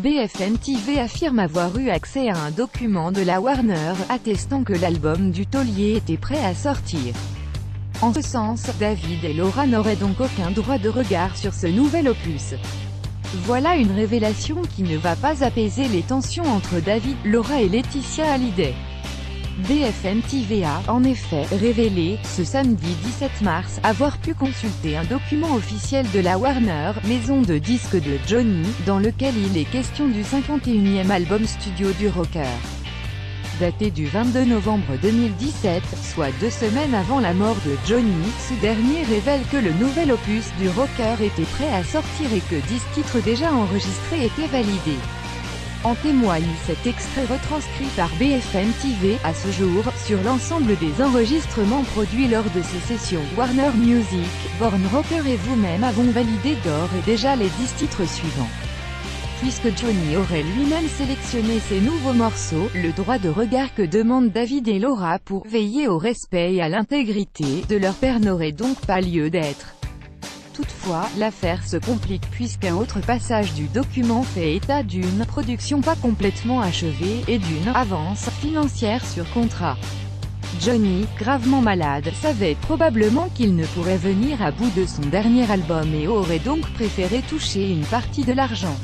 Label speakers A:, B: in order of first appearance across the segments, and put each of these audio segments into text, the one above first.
A: BFM TV affirme avoir eu accès à un document de la Warner, attestant que l'album du taulier était prêt à sortir. En ce sens, David et Laura n'auraient donc aucun droit de regard sur ce nouvel opus. Voilà une révélation qui ne va pas apaiser les tensions entre David, Laura et Laetitia Hallyday. BFM TV a, en effet, révélé, ce samedi 17 mars, avoir pu consulter un document officiel de la Warner, maison de disques de Johnny, dans lequel il est question du 51e album studio du rocker. Daté du 22 novembre 2017, soit deux semaines avant la mort de Johnny, ce dernier révèle que le nouvel opus du rocker était prêt à sortir et que 10 titres déjà enregistrés étaient validés. En témoigne cet extrait retranscrit par BFM TV, à ce jour, sur l'ensemble des enregistrements produits lors de ces sessions. Warner Music, Born Rocker et vous-même avons validé d'or et déjà les 10 titres suivants. Puisque Johnny aurait lui-même sélectionné ces nouveaux morceaux, le droit de regard que demandent David et Laura pour veiller au respect et à l'intégrité de leur père n'aurait donc pas lieu d'être. Toutefois, l'affaire se complique puisqu'un autre passage du document fait état d'une production pas complètement achevée, et d'une avance financière sur contrat. Johnny, gravement malade, savait probablement qu'il ne pourrait venir à bout de son dernier album et aurait donc préféré toucher une partie de l'argent.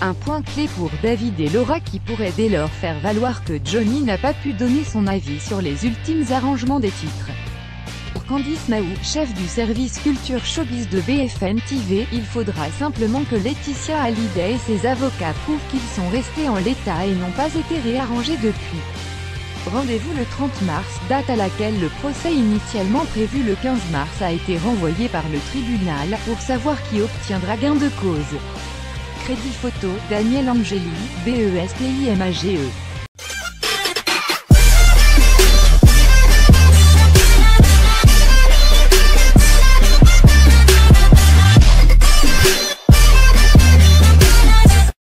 A: Un point clé pour David et Laura qui pourrait dès lors faire valoir que Johnny n'a pas pu donner son avis sur les ultimes arrangements des titres. Candice Naou, chef du service culture showbiz de BFM TV, il faudra simplement que Laetitia Hallyday et ses avocats prouvent qu'ils sont restés en l'état et n'ont pas été réarrangés depuis. Rendez-vous le 30 mars, date à laquelle le procès initialement prévu le 15 mars a été renvoyé par le tribunal, pour savoir qui obtiendra gain de cause. Crédit photo, Daniel Angeli, BESPIMAGE